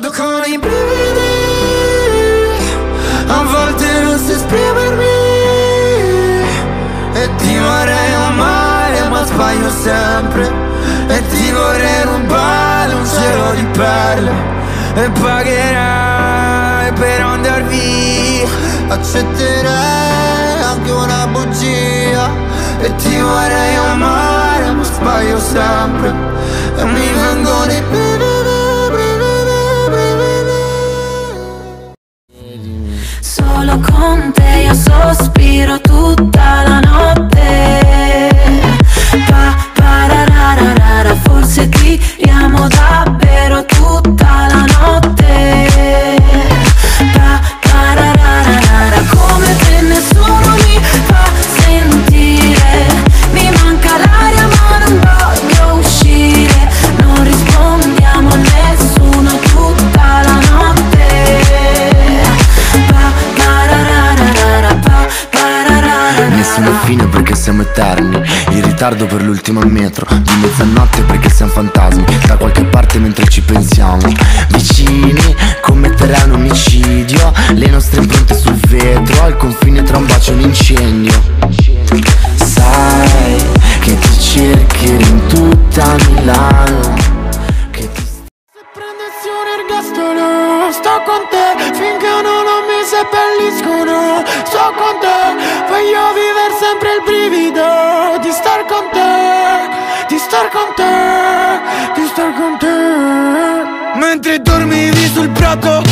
ricordo con i brividi. A volte non so esprimermi. E ti vorrei amare ma sbaglio sempre. E ti vorrei rubare un cielo di perle. E pagherai per andar via. Accetterai anche una bugia. E ti vorrei amare ma sbaglio sempre Solo con te io sospiro tutta la notte. Pa, parararara, forse tiriamo davvero tutta la notte siamo eterni. In ritardo per l'ultimo metro. Di mezzanotte perché siamo fantasmi. Da qualche parte mentre ci pensiamo. Vicini commetteranno omicidio. Le nostre impronte sul vetro. Al confine tra un bacio e un incendio. Sai che ti cercherò in tutta Milano. Che ti Se prendessi un ergastolo Sto con te. Finché non mi seppelliscono Sto con te sempre il brivido Di star con te Di star con te Di star con te. Mentre dormivi sul prato